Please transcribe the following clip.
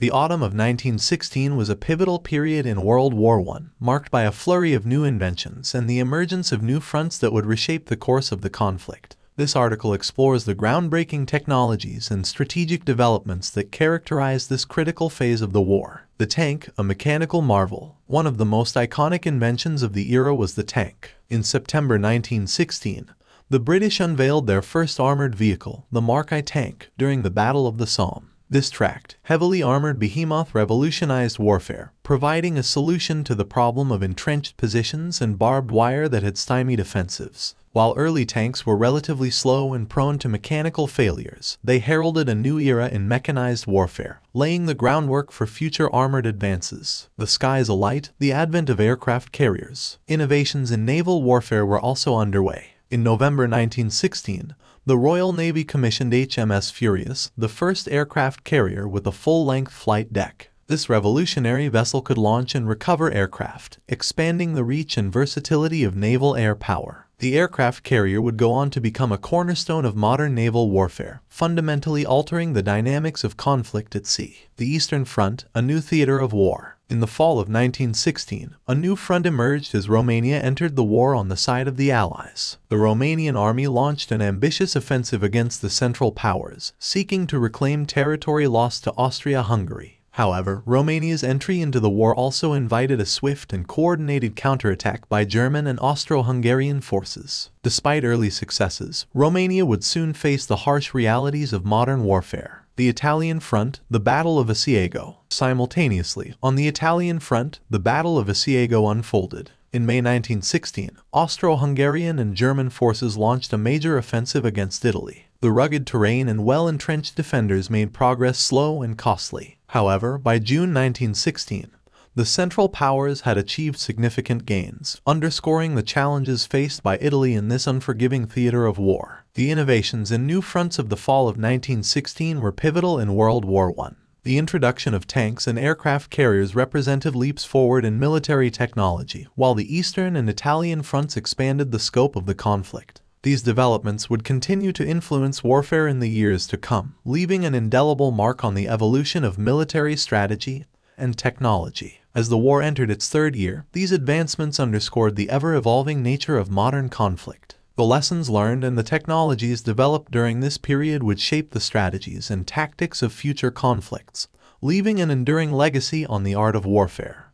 The autumn of 1916 was a pivotal period in World War I, marked by a flurry of new inventions and the emergence of new fronts that would reshape the course of the conflict. This article explores the groundbreaking technologies and strategic developments that characterized this critical phase of the war. The tank, a mechanical marvel. One of the most iconic inventions of the era was the tank. In September 1916, the British unveiled their first armored vehicle, the Mark I tank, during the Battle of the Somme. This tracked, heavily armored behemoth revolutionized warfare, providing a solution to the problem of entrenched positions and barbed wire that had stymied offensives. While early tanks were relatively slow and prone to mechanical failures, they heralded a new era in mechanized warfare, laying the groundwork for future armored advances. The skies alight, the advent of aircraft carriers. Innovations in naval warfare were also underway. In November 1916, the Royal Navy commissioned HMS Furious, the first aircraft carrier with a full-length flight deck. This revolutionary vessel could launch and recover aircraft, expanding the reach and versatility of naval air power. The aircraft carrier would go on to become a cornerstone of modern naval warfare, fundamentally altering the dynamics of conflict at sea. The Eastern Front, a new theater of war. In the fall of 1916, a new front emerged as Romania entered the war on the side of the Allies. The Romanian army launched an ambitious offensive against the Central Powers, seeking to reclaim territory lost to Austria-Hungary. However, Romania's entry into the war also invited a swift and coordinated counterattack by German and Austro-Hungarian forces. Despite early successes, Romania would soon face the harsh realities of modern warfare. The Italian front, the Battle of Asiago. Simultaneously, on the Italian front, the Battle of Asiago unfolded. In May 1916, Austro-Hungarian and German forces launched a major offensive against Italy. The rugged terrain and well-entrenched defenders made progress slow and costly. However, by June 1916, the Central Powers had achieved significant gains, underscoring the challenges faced by Italy in this unforgiving theater of war. The innovations and new fronts of the fall of 1916 were pivotal in World War I. The introduction of tanks and aircraft carriers represented leaps forward in military technology, while the Eastern and Italian fronts expanded the scope of the conflict. These developments would continue to influence warfare in the years to come, leaving an indelible mark on the evolution of military strategy and technology. As the war entered its third year, these advancements underscored the ever-evolving nature of modern conflict. The lessons learned and the technologies developed during this period would shape the strategies and tactics of future conflicts, leaving an enduring legacy on the art of warfare.